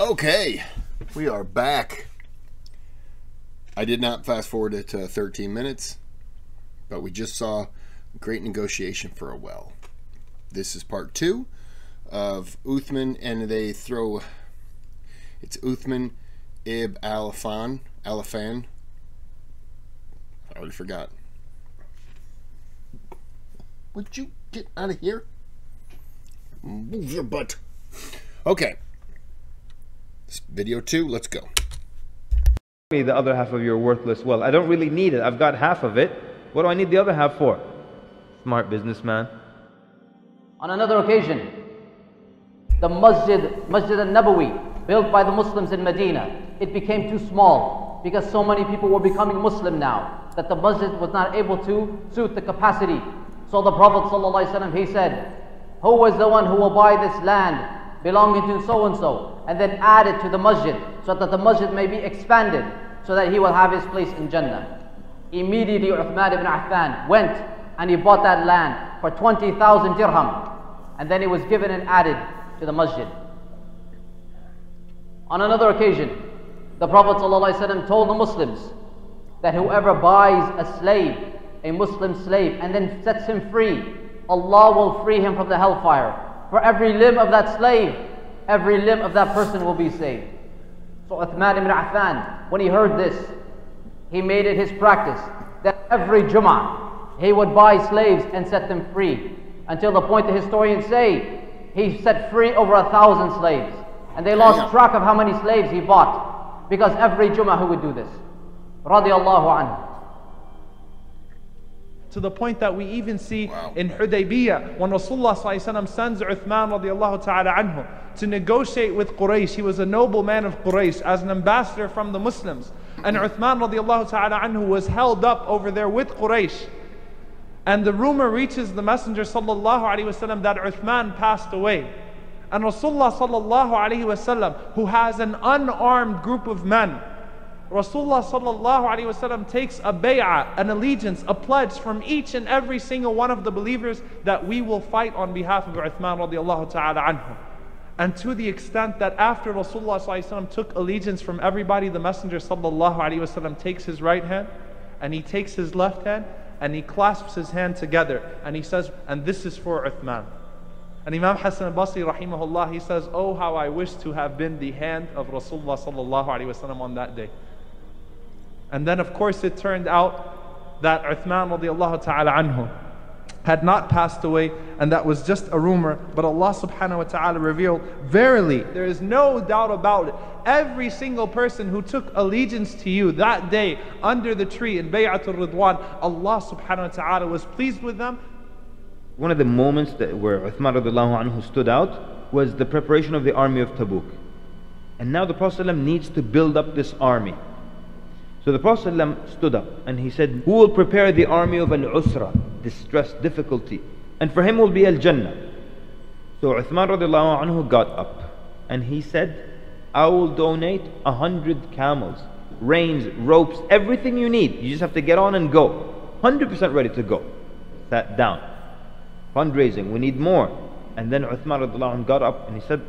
Okay, we are back. I did not fast forward it to 13 minutes, but we just saw great negotiation for a well. This is part two of Uthman, and they throw it's Uthman Ib Alifan. Alifan. I already forgot. Would you get out of here? Move your butt. Okay. Video two, let's go. me the other half of your worthless wealth. I don't really need it. I've got half of it. What do I need the other half for? Smart businessman. On another occasion, the Masjid, Masjid al-Nabawi, built by the Muslims in Medina, it became too small because so many people were becoming Muslim now that the masjid was not able to suit the capacity. So the Prophet ﷺ, he said, who is the one who will buy this land belonging to so and so and then add it to the masjid so that the masjid may be expanded so that he will have his place in Jannah. Immediately Uthman ibn Affan went and he bought that land for 20,000 dirham and then it was given and added to the masjid. On another occasion, the Prophet ﷺ told the Muslims that whoever buys a slave, a Muslim slave, and then sets him free, Allah will free him from the hellfire. For every limb of that slave, every limb of that person will be saved. So Uthman ibn Affan, when he heard this, he made it his practice that every Jummah he would buy slaves and set them free. Until the point the historians say he set free over a thousand slaves. And they lost track of how many slaves he bought because every Jummah he would do this. Radiallahu anhu. To the point that we even see in Hudaybiyah when Rasulullah sends Uthman radiallahu ta'ala anhu to negotiate with Quraysh. He was a noble man of Quraysh as an ambassador from the Muslims. And Uthman radiallahu ta'ala anhu was held up over there with Quraysh. And the rumor reaches the Messenger sallallahu alaihi wasallam that Uthman passed away. And Rasulullah sallallahu alaihi wasallam, who has an unarmed group of men, Rasulullah sallallahu alaihi wasallam takes a bay'ah, an allegiance, a pledge from each and every single one of the believers that we will fight on behalf of Uthman radiallahu ta'ala anhu. And to the extent that after Rasulullah sallallahu alaihi wasallam took allegiance from everybody, the Messenger sallallahu alaihi wasallam takes his right hand and he takes his left hand and he clasps his hand together and he says, and this is for Uthman. And Imam Hassan al-Basri rahimahullah, he says, oh how I wish to have been the hand of Rasulullah sallallahu alaihi wasallam on that day. And then, of course, it turned out that Uthman radiallahu ta'ala anhu had not passed away, and that was just a rumor. But Allah subhanahu wa ta'ala revealed, Verily, there is no doubt about it. Every single person who took allegiance to you that day under the tree in Bay'atul Ridwan, Allah subhanahu wa ta'ala was pleased with them. One of the moments that where Uthman radiallahu anhu stood out was the preparation of the army of Tabuk. And now the Prophet ﷺ needs to build up this army. So the Prophet ﷺ stood up and he said, Who will prepare the army of al-usra, distress, difficulty? And for him will be al-Jannah. So Uthman anhu got up and he said, I will donate a hundred camels, reins, ropes, everything you need. You just have to get on and go. 100% ready to go. Sat down. Fundraising, we need more. And then Uthman anhu got up and he said,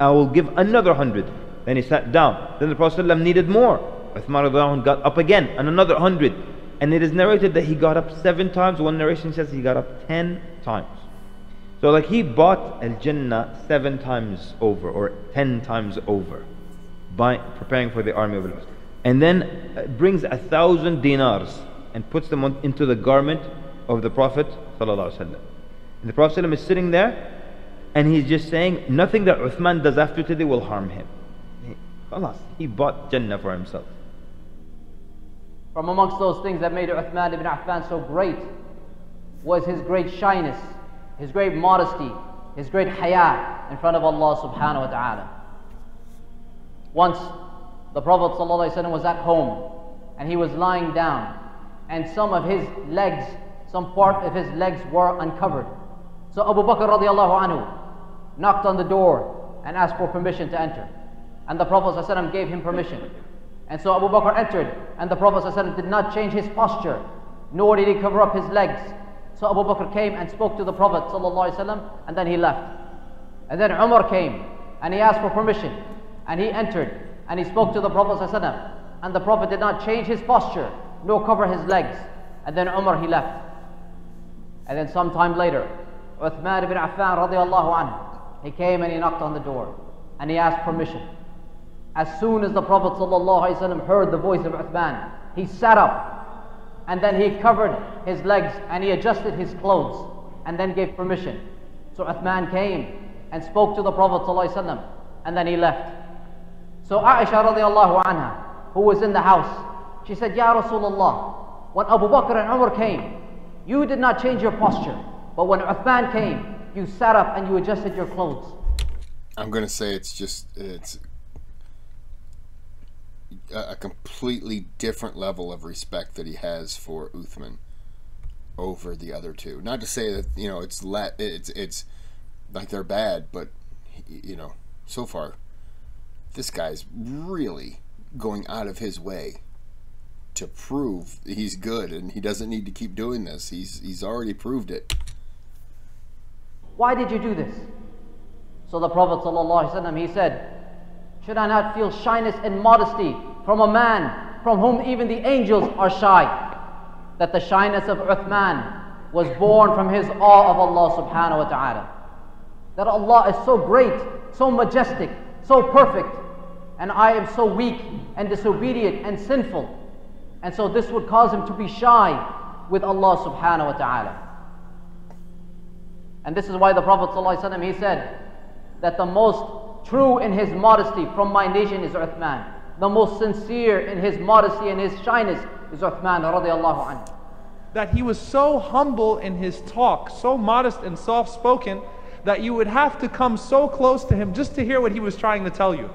I will give another hundred. Then he sat down. Then the Prophet ﷺ needed more. Uthman got up again and another hundred. And it is narrated that he got up seven times. One narration says he got up ten times. So like he bought Al-Jannah seven times over or ten times over by preparing for the army of Allah. And then uh, brings a thousand dinars and puts them on, into the garment of the Prophet and the Prophet is sitting there and he's just saying nothing that Uthman does after today will harm him. He bought Jannah for himself. From amongst those things that made Uthman ibn Affan so great was his great shyness, his great modesty, his great haya in front of Allah subhanahu wa ta'ala. Once the Prophet ﷺ was at home and he was lying down and some of his legs, some part of his legs were uncovered. So Abu Bakr radiallahu anhu knocked on the door and asked for permission to enter. And the Prophet ﷺ gave him permission. And so Abu Bakr entered, and the Prophet ﷺ did not change his posture, nor did he cover up his legs. So Abu Bakr came and spoke to the Prophet ﷺ, and then he left. And then Umar came, and he asked for permission. And he entered and he spoke to the Prophet ﷺ, and the Prophet did not change his posture nor cover his legs. And then Umar he left. And then some time later, Uthman ibn Affan radiallahu anhu, he came and he knocked on the door and he asked permission. As soon as the Prophet ﷺ heard the voice of Uthman, he sat up and then he covered his legs and he adjusted his clothes and then gave permission. So Uthman came and spoke to the Prophet ﷺ and then he left. So Aisha radiallahu anha, who was in the house, she said, Ya Rasulullah, when Abu Bakr and Umar came, you did not change your posture. But when Uthman came, you sat up and you adjusted your clothes. I'm going to say it's just, it's a completely different level of respect that he has for Uthman over the other two. Not to say that you know it's let it's it's like they're bad, but you know so far this guy's really going out of his way to prove he's good and he doesn't need to keep doing this. He's he's already proved it. Why did you do this? So the Prophet ﷺ, he said, Should I not feel shyness and modesty from a man from whom even the angels are shy? That the shyness of Uthman was born from his awe of Allah subhanahu wa ta'ala. That Allah is so great, so majestic, so perfect, and I am so weak and disobedient and sinful. And so this would cause him to be shy with Allah subhanahu wa ta'ala. And this is why the Prophet ﷺ, he said that the most true in his modesty from my nation is Uthman. The most sincere in his modesty and his shyness is Uthman radiallahu anhu. That he was so humble in his talk, so modest and soft spoken, that you would have to come so close to him just to hear what he was trying to tell you.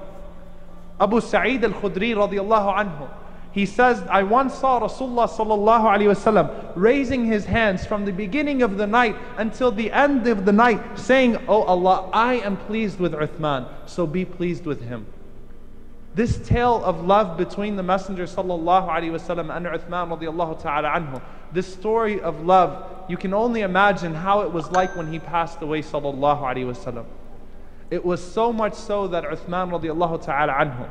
Abu Sa'id al-Khudri radiallahu anhu. He says, I once saw Rasulullah sallallahu alayhi wasallam raising his hands from the beginning of the night until the end of the night, saying, Oh Allah, I am pleased with Uthman, so be pleased with him. This tale of love between the Messenger sallallahu and Uthman radiallahu ta'ala anhu, this story of love, you can only imagine how it was like when he passed away sallallahu. It was so much so that Uthman ta'ala anhu,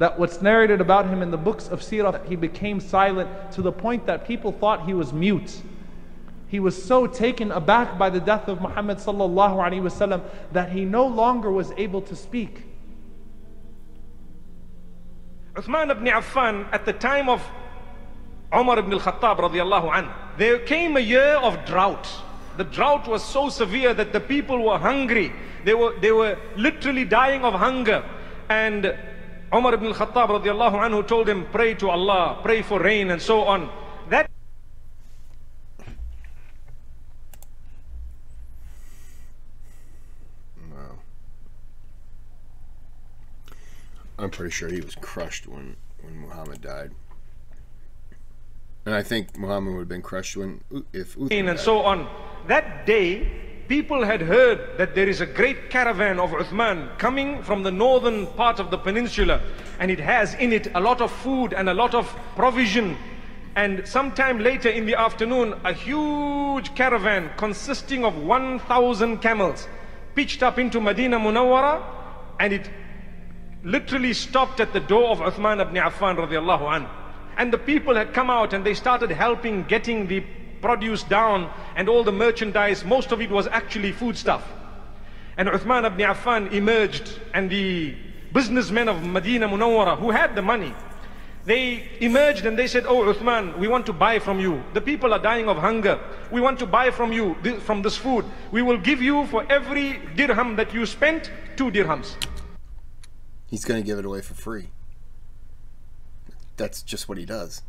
that what's narrated about him in the books of Sirah, he became silent to the point that people thought he was mute. He was so taken aback by the death of Muhammad that he no longer was able to speak. Uthman ibn Affan at the time of Umar ibn al-Khattab radiallahu anhu, there came a year of drought. The drought was so severe that the people were hungry. They were, they were literally dying of hunger. And Umar ibn al-Khattab radiallahu anhu told him, pray to Allah, pray for rain and so on. That Wow. I'm pretty sure he was crushed when, when Muhammad died. And I think Muhammad would have been crushed when if Uthman and so on. That day, people had heard that there is a great caravan of Uthman coming from the northern part of the peninsula and it has in it a lot of food and a lot of provision and sometime later in the afternoon a huge caravan consisting of 1000 camels pitched up into Medina Munawwara and it literally stopped at the door of Uthman ibn Affan radiallahu anhu and the people had come out and they started helping getting the produce down and all the merchandise, most of it was actually foodstuff. And Uthman ibn Affan emerged and the businessmen of Medina Munawwara who had the money, they emerged and they said, Oh Uthman, we want to buy from you. The people are dying of hunger. We want to buy from you, from this food. We will give you for every dirham that you spent, two dirhams. He's going to give it away for free. That's just what he does.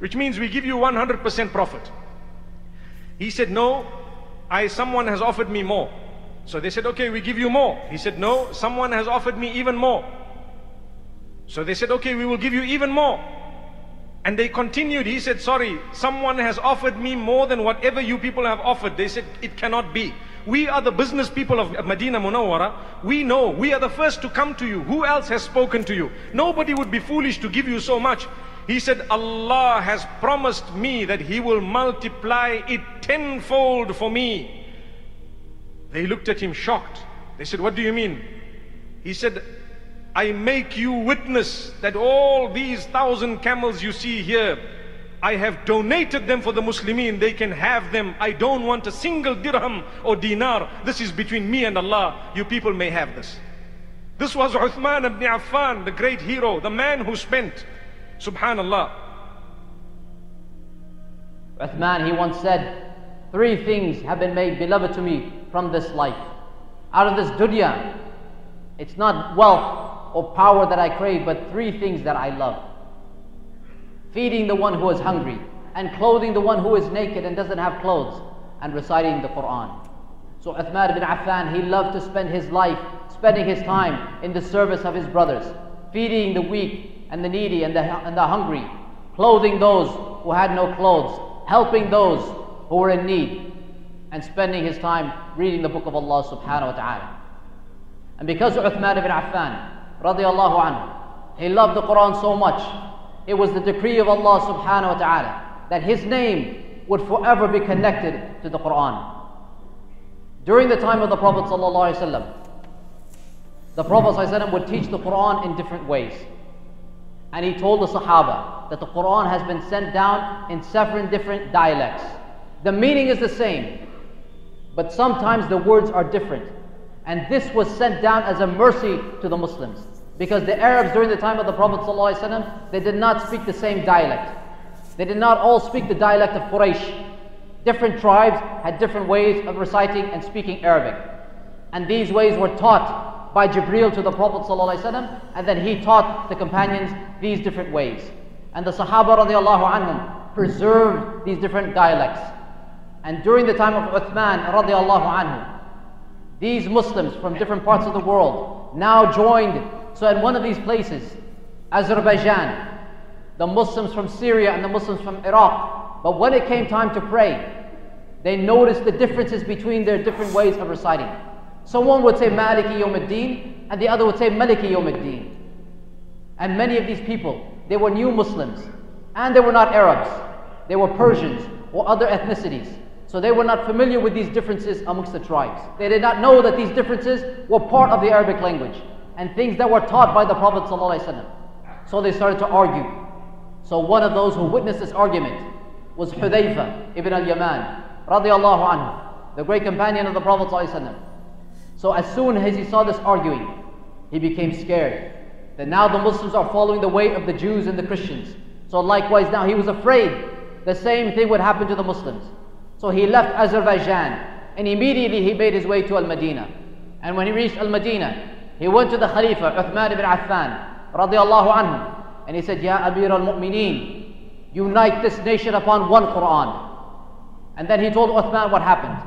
which means we give you 100% profit. He said, no, I, someone has offered me more. So they said, okay, we give you more. He said, no, someone has offered me even more. So they said, okay, we will give you even more. And they continued. He said, sorry, someone has offered me more than whatever you people have offered. They said, it cannot be. We are the business people of Medina Munawwara. We know. We are the first to come to you. Who else has spoken to you? Nobody would be foolish to give you so much. He said, Allah has promised me that He will multiply it tenfold for me. They looked at him shocked. They said, What do you mean? He said, I make you witness that all these thousand camels you see here, I have donated them for the Muslimin. They can have them. I don't want a single dirham or dinar. This is between me and Allah. You people may have this. This was Uthman ibn Affan, the great hero, the man who spent. Subhanallah. Uthman, he once said, Three things have been made beloved to me from this life. Out of this dunya, it's not wealth or power that I crave, but three things that I love feeding the one who is hungry, and clothing the one who is naked and doesn't have clothes, and reciting the Quran. So Uthman bin Affan, he loved to spend his life, spending his time in the service of his brothers, feeding the weak and the needy and the, and the hungry, clothing those who had no clothes, helping those who were in need, and spending his time reading the book of Allah subhanahu wa ta'ala. And because Uthman ibn Affan, radiallahu anhu, he loved the Quran so much, it was the decree of Allah subhanahu wa ta'ala that his name would forever be connected to the Quran. During the time of the Prophet sallallahu the Prophet ﷺ would teach the Quran in different ways. And he told the Sahaba that the Quran has been sent down in seven different dialects. The meaning is the same, but sometimes the words are different. And this was sent down as a mercy to the Muslims. Because the Arabs during the time of the Prophet ﷺ, they did not speak the same dialect. They did not all speak the dialect of Quraysh. Different tribes had different ways of reciting and speaking Arabic. And these ways were taught by Jibreel to the Prophet ﷺ, and then he taught the companions these different ways. And the Sahaba radiallahu anhum preserved these different dialects. And during the time of Uthman radiallahu anhu, these Muslims from different parts of the world now joined so in one of these places, Azerbaijan, the Muslims from Syria and the Muslims from Iraq, but when it came time to pray, they noticed the differences between their different ways of reciting. Someone would say Maliki Yawm and the other would say Maliki Yawm And many of these people, they were new Muslims, and they were not Arabs. They were Persians or other ethnicities. So they were not familiar with these differences amongst the tribes. They did not know that these differences were part of the Arabic language and things that were taught by the Prophet ﷺ. So they started to argue. So one of those who witnessed this argument was Hudayfa ibn al-Yaman radiallahu anhu, the great companion of the Prophet ﷺ. So as soon as he saw this arguing, he became scared that now the Muslims are following the way of the Jews and the Christians. So likewise now he was afraid the same thing would happen to the Muslims. So he left Azerbaijan and immediately he made his way to Al-Madinah. And when he reached Al-Madinah, he went to the Khalifa, Uthman ibn Affan, radiallahu anhu, and he said, Ya Amir al-Mu'mineen, unite this nation upon one Quran. And then he told Uthman what happened.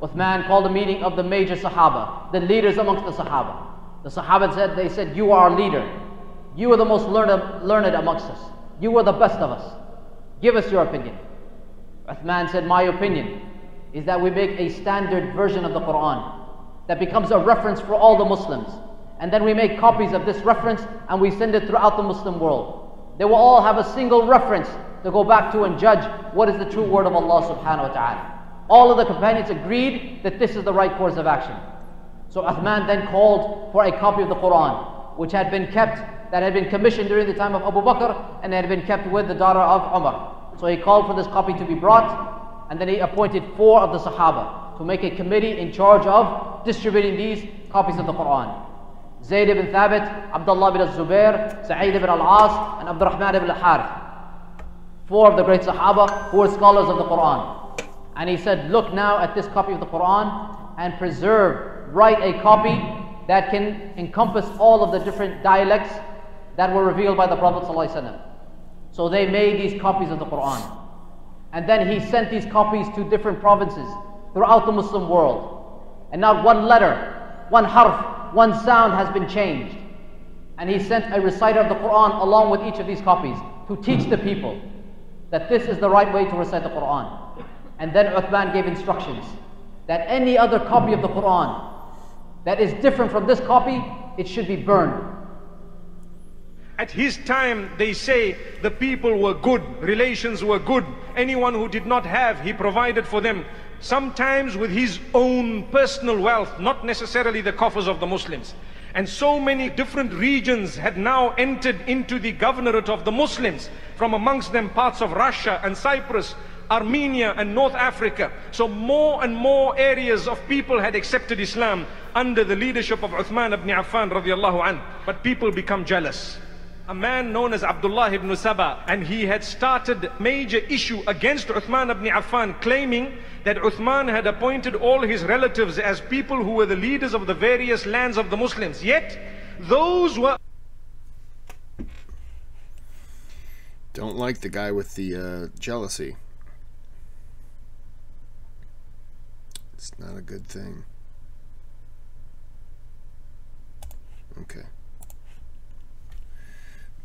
Uthman called a meeting of the major Sahaba, the leaders amongst the Sahaba. The Sahaba said, they said, you are our leader. You are the most learned, learned amongst us. You are the best of us. Give us your opinion. Uthman said, my opinion is that we make a standard version of the Quran that becomes a reference for all the Muslims. And then we make copies of this reference and we send it throughout the Muslim world. They will all have a single reference to go back to and judge what is the true word of Allah subhanahu wa ta'ala. All of the companions agreed that this is the right course of action. So Uthman then called for a copy of the Quran, which had been kept, that had been commissioned during the time of Abu Bakr, and had been kept with the daughter of Umar. So he called for this copy to be brought, and then he appointed four of the Sahaba to make a committee in charge of distributing these copies of the Quran. Zayd ibn Thabit, Abdullah ibn Zubair, Sa'id ibn al-As, and Abdurrahman ibn al-Harith. Four of the great Sahaba who were scholars of the Quran. And he said, look now at this copy of the Quran and preserve, write a copy that can encompass all of the different dialects that were revealed by the Prophet ﷺ. So they made these copies of the Quran. And then he sent these copies to different provinces throughout the Muslim world. And not one letter, one harf, one sound has been changed. And he sent a reciter of the Quran along with each of these copies to teach the people that this is the right way to recite the Quran. And then Uthman gave instructions that any other copy of the Quran that is different from this copy, it should be burned. At his time, they say the people were good, relations were good. Anyone who did not have, he provided for them sometimes with his own personal wealth, not necessarily the coffers of the Muslims. And so many different regions had now entered into the governorate of the Muslims, from amongst them parts of Russia and Cyprus, Armenia and North Africa. So more and more areas of people had accepted Islam under the leadership of Uthman ibn Affan radiallahu anh. But people become jealous. A man known as Abdullah ibn Saba and he had started major issue against Uthman ibn Affan claiming that Uthman had appointed all his relatives as people who were the leaders of the various lands of the Muslims. Yet those were Don't like the guy with the uh, jealousy. It's not a good thing. Okay.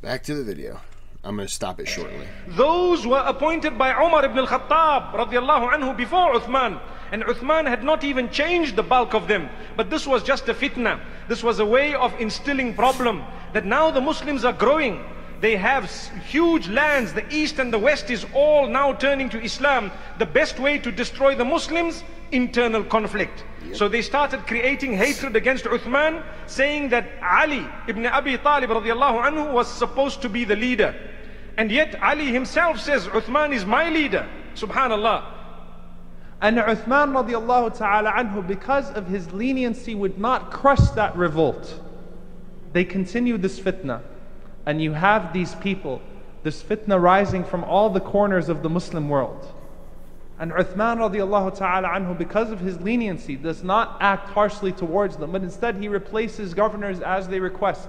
Back to the video. I'm going to stop it shortly. Those were appointed by Umar ibn al-Khattab anhu before Uthman. And Uthman had not even changed the bulk of them. But this was just a fitna. This was a way of instilling problem. That now the Muslims are growing. They have huge lands. The east and the west is all now turning to Islam. The best way to destroy the Muslims, internal conflict. So they started creating hatred against Uthman, saying that Ali ibn Abi Talib radiallahu anhu was supposed to be the leader. And yet Ali himself says, Uthman is my leader. Subhanallah. And Uthman radiallahu ta'ala anhu, because of his leniency, would not crush that revolt. They continue this fitna. And you have these people, this fitna rising from all the corners of the Muslim world. And Uthman radiallahu ta'ala anhu, because of his leniency, does not act harshly towards them, but instead he replaces governors as they request.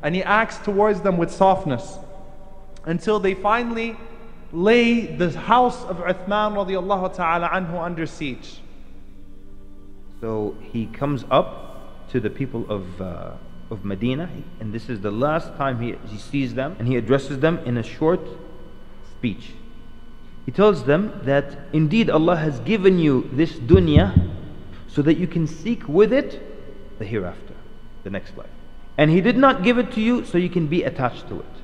And he acts towards them with softness until they finally lay the house of Uthman radiallahu ta'ala anhu under siege. So he comes up to the people of, uh, of Medina, and this is the last time he, he sees them, and he addresses them in a short speech. He tells them that indeed Allah has given you this dunya so that you can seek with it the hereafter, the next life. And He did not give it to you so you can be attached to it.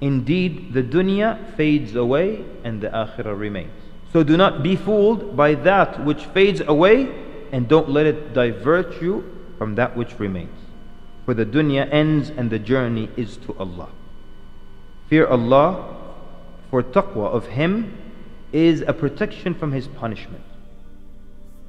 Indeed, the dunya fades away and the akhirah remains. So do not be fooled by that which fades away and don't let it divert you from that which remains. For the dunya ends and the journey is to Allah. Fear Allah, for taqwa of Him is a protection from His punishment.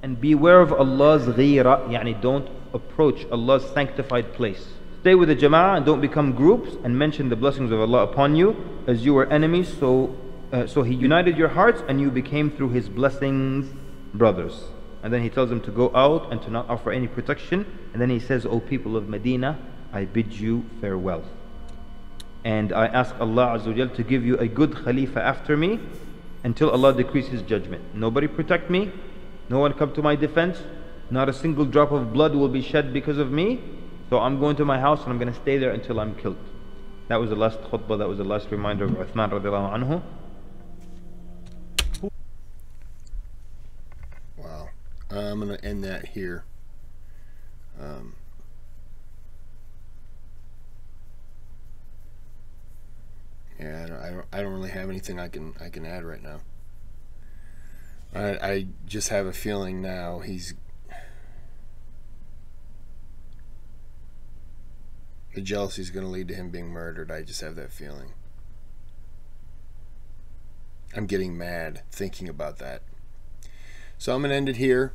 And beware of Allah's ghira, yani don't approach Allah's sanctified place. Stay with the jama'ah and don't become groups and mention the blessings of Allah upon you as you were enemies. So, uh, so He united your hearts and you became through His blessings brothers. And then He tells them to go out and to not offer any protection. And then He says, O people of Medina, I bid you farewell. And I ask Allah Azza to give you a good Khalifa after me until Allah decrees His judgment. Nobody protect me, no one come to my defense, not a single drop of blood will be shed because of me. So I'm going to my house and I'm going to stay there until I'm killed. That was the last khutbah, that was the last reminder of Uthman radiallahu anhu. Wow. I'm going to end that here. Um, yeah, I don't, I don't, I don't really have anything I can I can add right now. I I just have a feeling now he's the jealousy is going to lead to him being murdered. I just have that feeling. I'm getting mad thinking about that. So I'm going to end it here,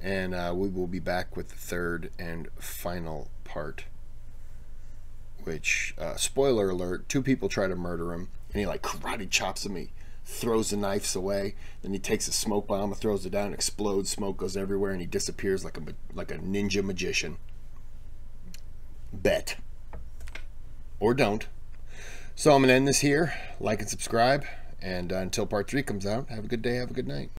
and uh, we will be back with the third and final part. Which, uh, spoiler alert, two people try to murder him, and he like karate chops them. He throws the knives away. Then he takes a smoke bomb and throws it down. Explodes. Smoke goes everywhere, and he disappears like a like a ninja magician. Bet or don't. So I'm going to end this here. Like and subscribe. And uh, until part three comes out, have a good day, have a good night.